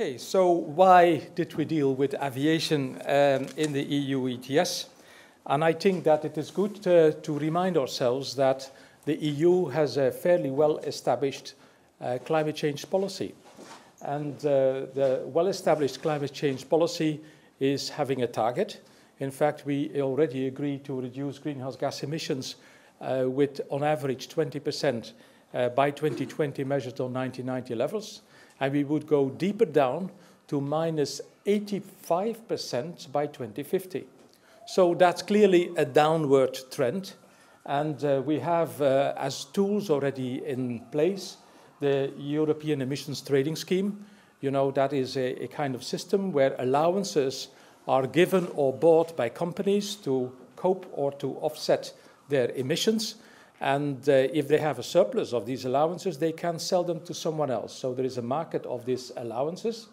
Okay, so why did we deal with aviation um, in the EU ETS? And I think that it is good to, remind ourselves that the EU has a fairly well established uh, climate change policy. And uh, the well established climate change policy is having a target. In fact, we already agreed to reduce greenhouse gas emissions uh, with, on average, 20% uh, by 2020 measured on 1990 levels and we would go deeper down to minus 85% by 2050. So that's clearly a downward trend. And uh, we have, uh, as tools already in place, the European Emissions Trading Scheme. You know, that is a, a kind of system where allowances are given or bought by companies to cope or to offset their emissions. And uh, if they have a surplus of these allowances, they can sell them to someone else. So there is a market of these allowances.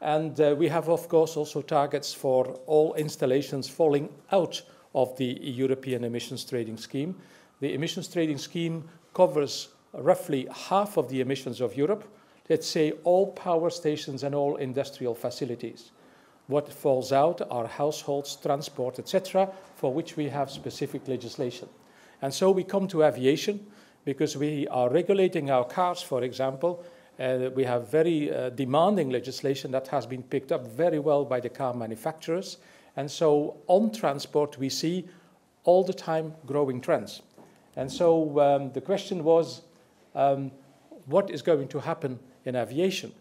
And uh, we have, of course, also targets for all installations falling out of the European emissions trading scheme. The emissions trading scheme covers roughly half of the emissions of Europe. Let's say all power stations and all industrial facilities. What falls out are households, transport, etc., for which we have specific legislation. And so we come to aviation because we are regulating our cars, for example. Uh, we have very uh, demanding legislation that has been picked up very well by the car manufacturers. And so on transport, we see all the time growing trends. And so um, the question was, um, what is going to happen in aviation?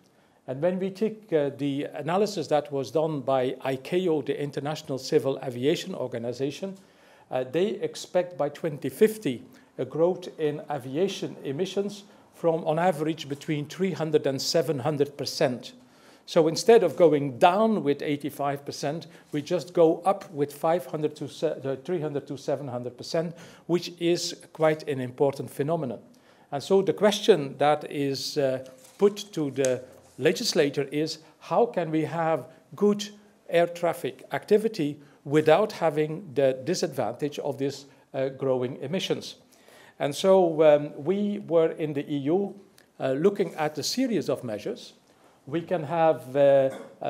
And when we take uh, the analysis that was done by ICAO, the International Civil Aviation Organization, uh, they expect by 2050 a growth in aviation emissions from, on average, between 300 and 700 percent. So instead of going down with 85%, we just go up with 500 to uh, 300 to 700 percent, which is quite an important phenomenon. And so the question that is uh, put to the legislator is how can we have good air traffic activity without having the disadvantage of these uh, growing emissions. And so um, we were in the EU uh, looking at a series of measures. We can have uh,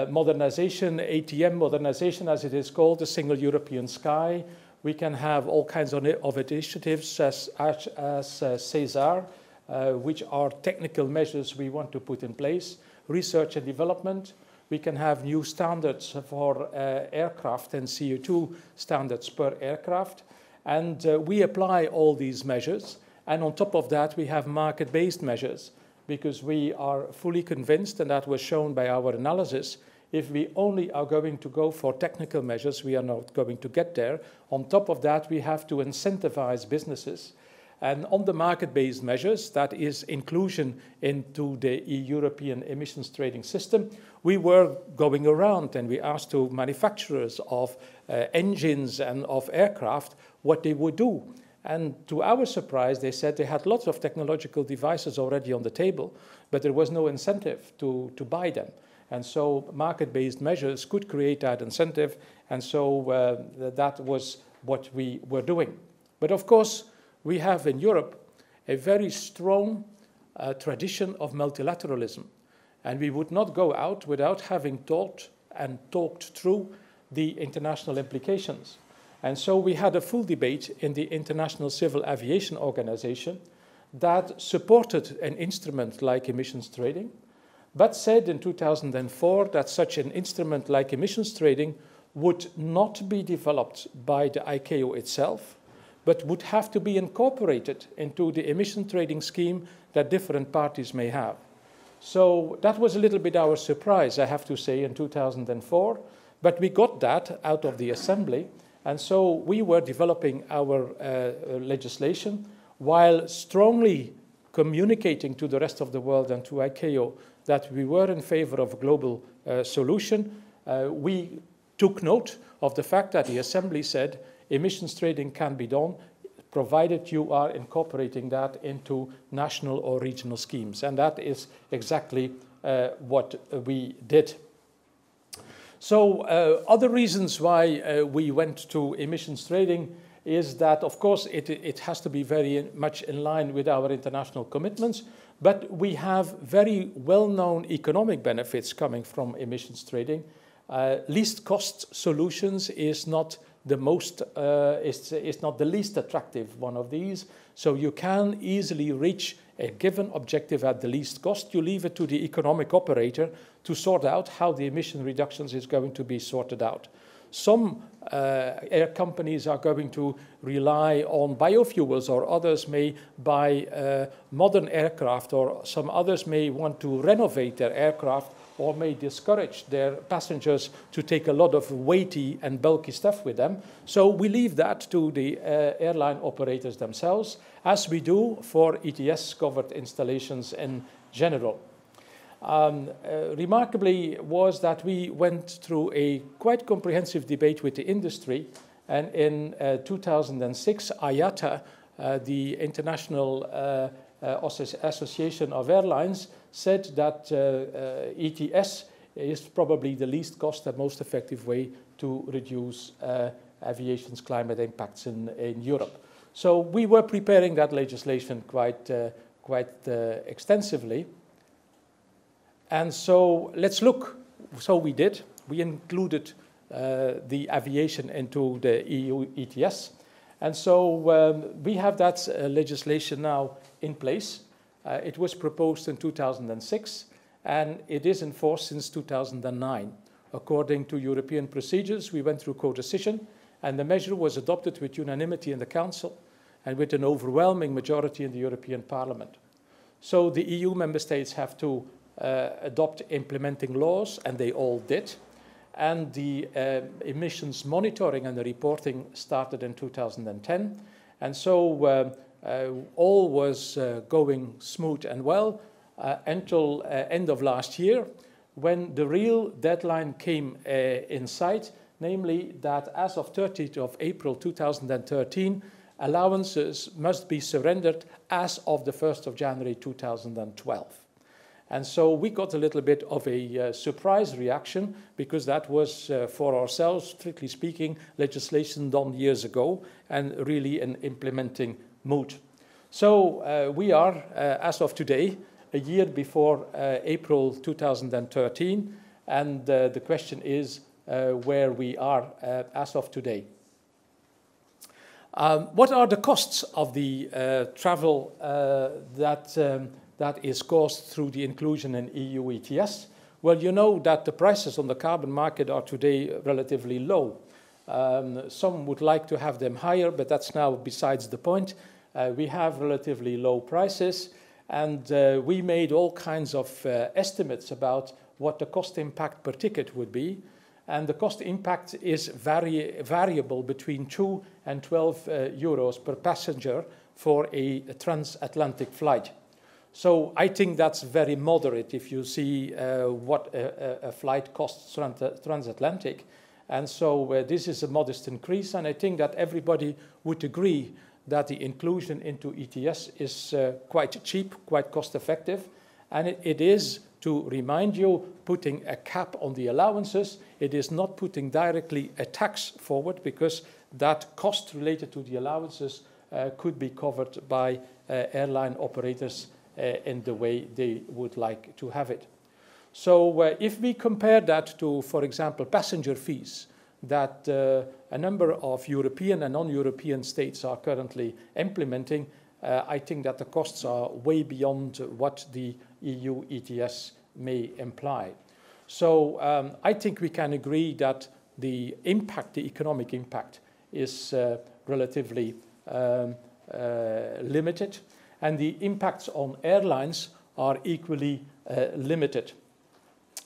modernization, ATM modernization as it is called, the single European sky. We can have all kinds of, of initiatives as, as, as uh, SESAR, uh, which are technical measures we want to put in place, research and development, we can have new standards for uh, aircraft and CO2 standards per aircraft. And uh, we apply all these measures. And on top of that, we have market based measures because we are fully convinced, and that was shown by our analysis. If we only are going to go for technical measures, we are not going to get there. On top of that, we have to incentivize businesses and on the market-based measures, that is inclusion into the European emissions trading system, we were going around and we asked to manufacturers of uh, engines and of aircraft what they would do. And to our surprise, they said they had lots of technological devices already on the table, but there was no incentive to, to buy them. And so market-based measures could create that incentive, and so uh, that was what we were doing. But of course, we have in Europe a very strong uh, tradition of multilateralism. And we would not go out without having thought and talked through the international implications. And so we had a full debate in the International Civil Aviation Organization that supported an instrument like emissions trading, but said in 2004 that such an instrument like emissions trading would not be developed by the ICAO itself, but would have to be incorporated into the emission trading scheme that different parties may have. So that was a little bit our surprise, I have to say, in 2004. But we got that out of the assembly. And so we were developing our uh, legislation while strongly communicating to the rest of the world and to ICAO that we were in favor of a global uh, solution. Uh, we took note of the fact that the assembly said emissions trading can be done provided you are incorporating that into national or regional schemes. And that is exactly uh, what we did. So uh, other reasons why uh, we went to emissions trading is that, of course, it, it has to be very much in line with our international commitments, but we have very well-known economic benefits coming from emissions trading. Uh, least cost solutions is not the most, uh, is, not the least attractive one of these. So you can easily reach a given objective at the least cost. You leave it to the economic operator to sort out how the emission reductions is going to be sorted out. Some uh, air companies are going to rely on biofuels or others may buy uh, modern aircraft or some others may want to renovate their aircraft or may discourage their passengers to take a lot of weighty and bulky stuff with them. So we leave that to the uh, airline operators themselves, as we do for ETS-covered installations in general um, uh, remarkably was that we went through a quite comprehensive debate with the industry. And in uh, 2006, IATA, uh, the International uh, uh, Association of Airlines, said that uh, ETS is probably the least cost and most effective way to reduce aviation's climate impacts in, in Europe. So we were preparing that legislation quite, quite extensively. And so let's look. So we did. We included uh, the aviation into the EU ETS. And so um, we have that uh, legislation now in place. Uh, it was proposed in 2006, and it is in force since 2009. According to European procedures, we went through co-decision, and the measure was adopted with unanimity in the Council and with an overwhelming majority in the European Parliament. So the EU member states have to uh, adopt implementing laws, and they all did. And the uh, emissions monitoring and the reporting started in 2010. And so uh, all was uh, going smooth and well uh, until end of last year, when the real deadline came in sight, namely that as of 30th of April 2013, allowances must be surrendered as of the 1st of January 2012. And so we got a little bit of a uh, surprise reaction because that was, uh, for ourselves, strictly speaking, legislation done years ago and really an implementing mood. So uh, we are, uh, as of today, a year before uh, April 2013, and uh, the question is where we are as of today. Um, what are the costs of the travel that um, that is caused through the inclusion in EU ETS? Well, you know that the prices on the carbon market are today relatively low. Um, some would like to have them higher, but that's now besides the point. Uh, we have relatively low prices, and uh, we made all kinds of uh, estimates about what the cost impact per ticket would be. And the cost impact is vari variable between 2 and 12 uh, euros per passenger for a, transatlantic flight. So I think that's very moderate if you see uh, what a, a, flight costs transatlantic. And so uh, this is a modest increase, and I think that everybody would agree that the inclusion into ETS is uh, quite cheap, quite cost effective, and it, it is, to remind you, putting a cap on the allowances. It is not putting directly a tax forward because that cost related to the allowances uh, could be covered by uh, airline operators uh, in the way they would like to have it. So uh, if we compare that to, for example, passenger fees that uh, a number of European and non-European states are currently implementing, I think that the costs are way beyond what the EU ETS may imply. So um, I think we can agree that the impact, the economic impact, is uh, relatively um, uh, limited and the impacts on airlines are equally uh, limited.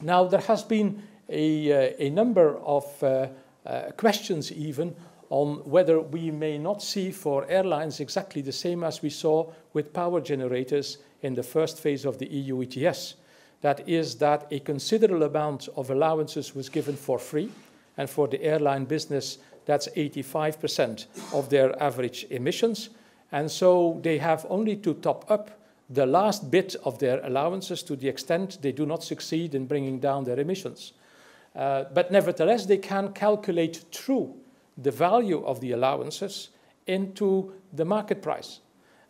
Now, there has been a, uh, a number of uh, uh, Uh, questions even on whether we may not see for airlines exactly the same as we saw with power generators in the first phase of the EU ETS. That is that a considerable amount of allowances was given for free, and for the airline business, that's 85% of their average emissions. And so they have only to top up the last bit of their allowances to the extent they do not succeed in bringing down their emissions. Uh, but nevertheless, they can calculate through the value of the allowances into the market price.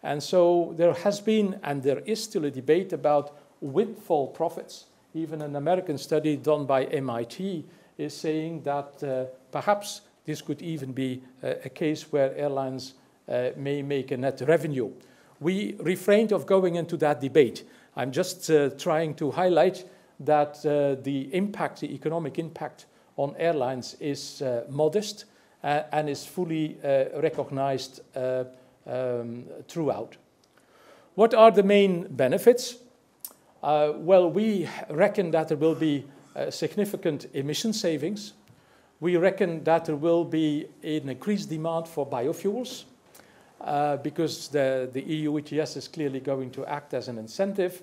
And so there has been, and there is still a debate about windfall profits. Even an American study done by MIT is saying that uh, perhaps this could even be a, a case where airlines uh, may make a net revenue. We refrained of going into that debate. I'm just uh, trying to highlight that uh, the impact, the economic impact on airlines is uh, modest uh, and is fully recognized um, throughout. What are the main benefits? Uh, well, we reckon that there will be uh, significant emission savings. We reckon that there will be an increased demand for biofuels uh, because the, the, EU ETS is clearly going to act as an incentive.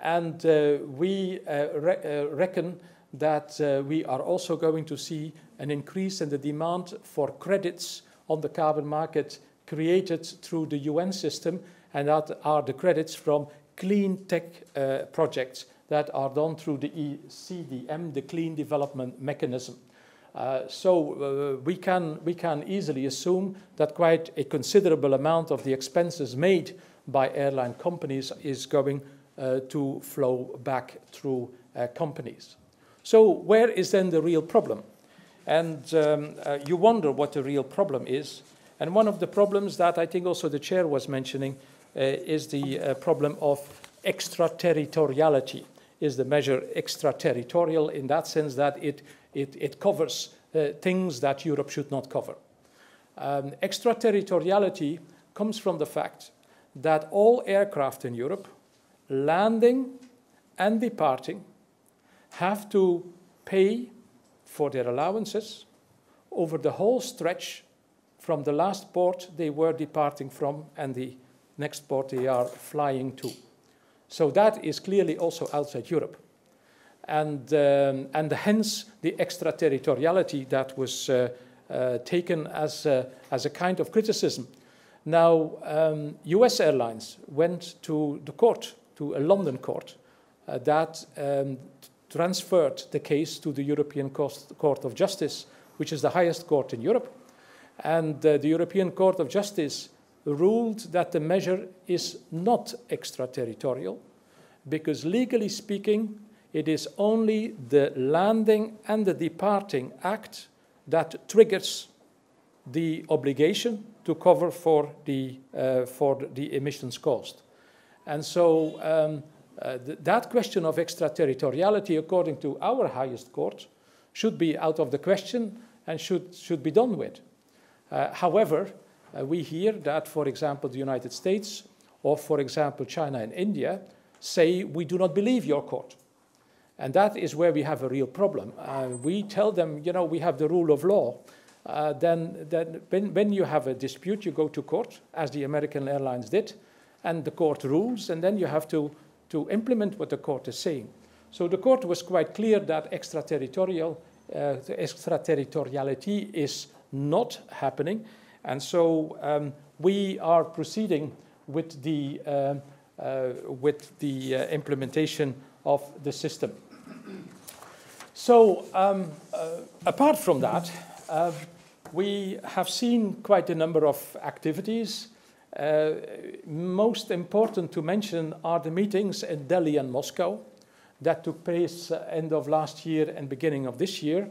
And uh, we uh, re uh, reckon that we are also going to see an increase in the demand for credits on the carbon market created through the UN system, and that are the credits from clean tech uh, projects that are done through the CDM, the Clean Development Mechanism. Uh, so uh, we, can, we can easily assume that quite a considerable amount of the expenses made by airline companies is going to flow back through uh, companies. So where is then the real problem? And um, uh, you wonder what the real problem is. And one of the problems that I think also the chair was mentioning uh, is the uh, problem of extraterritoriality. Is the measure extraterritorial in that sense that it, it, it covers uh, things that Europe should not cover? Um, extraterritoriality comes from the fact that all aircraft in Europe, landing and departing, have to pay for their allowances over the whole stretch from the last port they were departing from and the next port they are flying to. So that is clearly also outside Europe. And, um, and hence the extraterritoriality that was uh, uh, taken as, uh, as a kind of criticism. Now, um, US Airlines went to the court, to a London court, uh, that um, transferred the case to the European Court of Justice, which is the highest court in Europe. And uh, the European Court of Justice ruled that the measure is not extraterritorial because legally speaking, it is only the landing and the departing act that triggers the obligation to cover for the, uh, for the emissions caused. And so um, uh, th that question of extraterritoriality, according to our highest court, should be out of the question and should, should be done with. Uh, however, uh, we hear that, for example, the United States or, for example, China and India say, we do not believe your court. And that is where we have a real problem. Uh, we tell them, you know, we have the rule of law. Uh, then, then when, when, you have a dispute, you go to court, as the American Airlines did, and the court rules, and then you have to, to implement what the court is saying. So the court was quite clear that extraterritorial, uh, extraterritoriality is not happening. And so um, we are proceeding with the, uh, uh, with the uh, implementation of the system. So um, uh, apart from that, uh, we have seen quite a number of activities. Uh, most important to mention are the meetings in Delhi and Moscow that took place end of last year and beginning of this year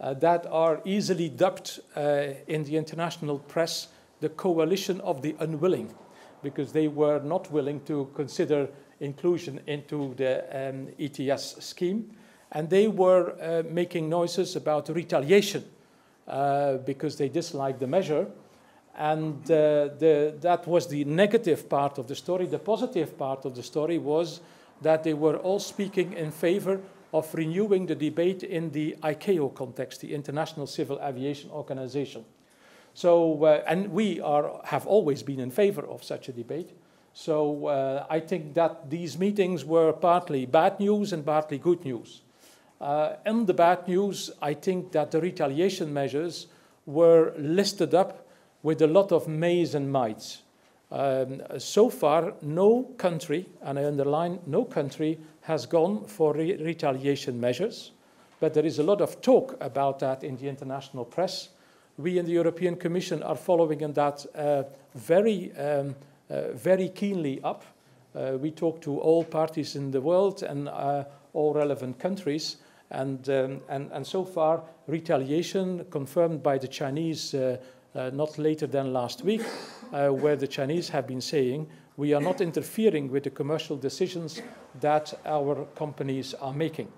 uh, that are easily dubbed uh, in the international press the coalition of the unwilling, because they were not willing to consider inclusion into the um, ETS scheme. And they were uh, making noises about retaliation uh, because they disliked the measure. And uh, the, that was the negative part of the story. The positive part of the story was that they were all speaking in favor of renewing the debate in the ICAO context, the International Civil Aviation Organization. So, uh, and we are, have always been in favor of such a debate. So uh, I think that these meetings were partly bad news and partly good news. Uh, in the bad news, I think that the retaliation measures were listed up with a lot of mays and mites. Um, so far, no country, and I underline no country, has gone for re retaliation measures, but there is a lot of talk about that in the international press. we in the European Commission are following that uh, very, um, uh, very keenly up. Uh, we talk to all parties in the world and uh, all relevant countries. And, um, and, and so far, retaliation confirmed by the Chinese uh, not later than last week, where the Chinese have been saying we are not interfering with the commercial decisions that our companies are making.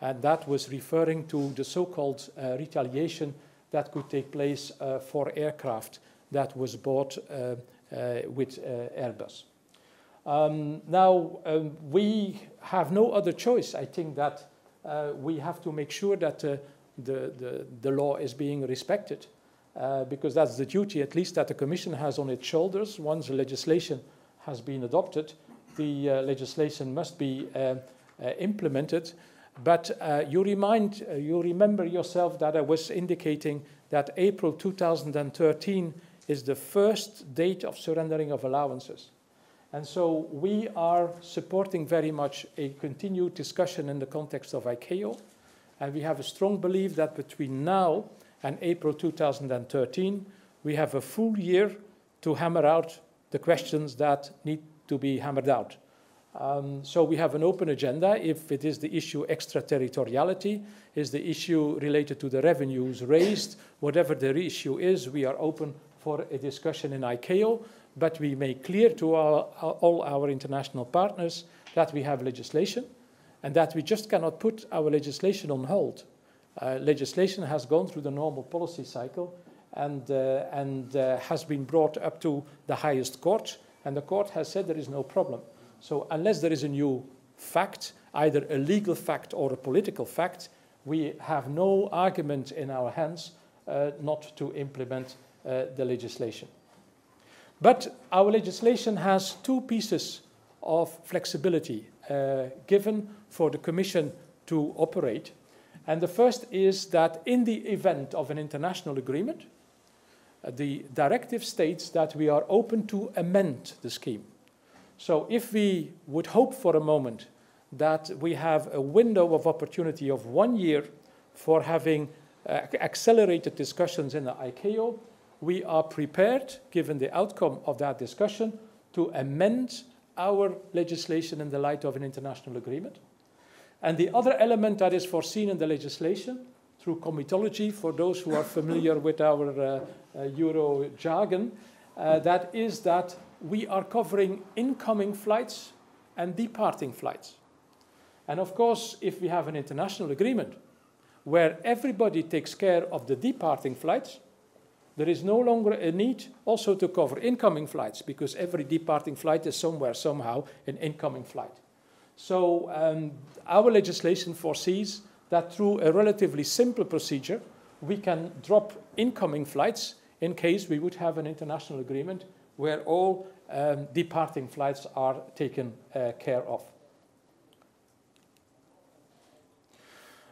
And that was referring to the so-called uh, retaliation that could take place uh, for aircraft that was bought uh, uh with uh, Airbus. Um, now, um, we have no other choice. I think that uh, we have to make sure that the, the, the, law is being respected, because that's the duty, at least, that the Commission has on its shoulders once the legislation has been adopted, the uh, legislation must be uh, uh, implemented. But you, remind, you remember yourself that I was indicating that April 2013 is the first date of surrendering of allowances. And so we are supporting very much a continued discussion in the context of ICAO. And we have a strong belief that between now and April 2013, we have a full year to hammer out the questions that need to be hammered out. Um, so we have an open agenda. If it is the issue extraterritoriality, is the issue related to the revenues raised, whatever the issue is, we are open for a discussion in ICAO, but we make clear to all our international partners that we have legislation and that we just cannot put our legislation on hold. Uh, legislation has gone through the normal policy cycle and, uh, and uh, has been brought up to the highest court, and the court has said there is no problem. So unless there is a new fact, either a legal fact or a political fact, we have no argument in our hands uh, not to implement uh, the legislation. But our legislation has two pieces of flexibility uh, given for the Commission to operate. And the first is that in the event of an international agreement, uh, the directive states that we are open to amend the scheme. So if we would hope for a moment that we have a window of opportunity of one year for having uh, accelerated discussions in the ICAO, we are prepared, given the outcome of that discussion, to amend our legislation in the light of an international agreement. And the other element that is foreseen in the legislation through comitology, for those who are familiar with our uh, uh, Euro jargon, uh, that is that we are covering incoming flights and departing flights. And of course, if we have an international agreement where everybody takes care of the departing flights, there is no longer a need also to cover incoming flights because every departing flight is somewhere, somehow, an incoming flight. So um, our legislation foresees that through a relatively simple procedure, we can drop incoming flights in case we would have an international agreement where all um, departing flights are taken uh, care of.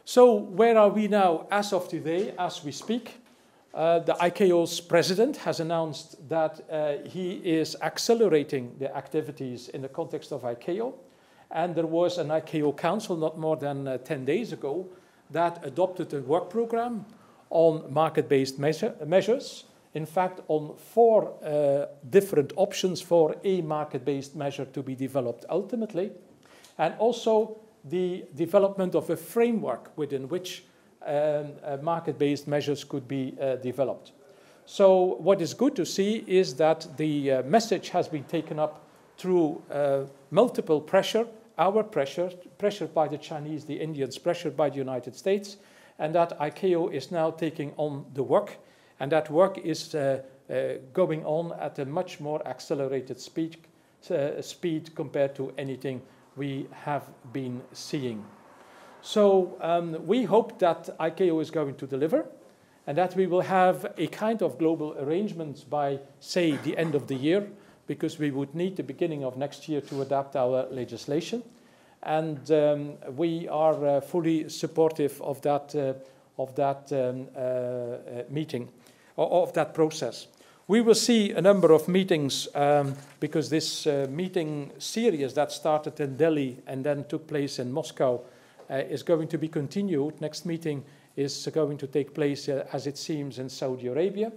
So where are we now as of today, as we speak? Uh, the ICAO's president has announced that uh, he is accelerating the activities in the context of ICAO. And there was an ICAO council not more than uh, 10 days ago that adopted a work program on market-based measure, measures. In fact, on four uh, different options for a market-based measure to be developed ultimately. And also the development of a framework within which um, uh, market-based measures could be uh, developed. So what is good to see is that the uh, message has been taken up through uh, multiple pressure our pressure, pressured by the Chinese, the Indians, pressured by the United States, and that ICAO is now taking on the work, and that work is uh, uh, going on at a much more accelerated speed, uh, speed compared to anything we have been seeing. So um, we hope that ICAO is going to deliver and that we will have a kind of global arrangement by, say, the end of the year because we would need the beginning of next year to adapt our legislation. And um, we are uh, fully supportive of that, uh, of that um, uh, meeting, of that process. We will see a number of meetings um, because this uh, meeting series that started in Delhi and then took place in Moscow uh, is going to be continued. Next meeting is going to take place, uh, as it seems, in Saudi Arabia.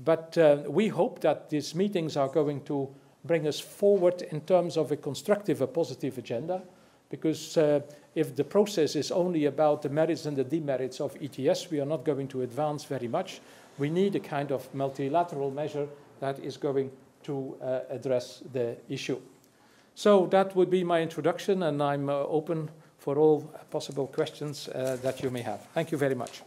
But uh, we hope that these meetings are going to bring us forward in terms of a constructive, a positive agenda, because uh, if the process is only about the merits and the demerits of ETS, we are not going to advance very much. We need a kind of multilateral measure that is going to uh, address the issue. So that would be my introduction, and I'm uh, open for all possible questions uh, that you may have. Thank you very much.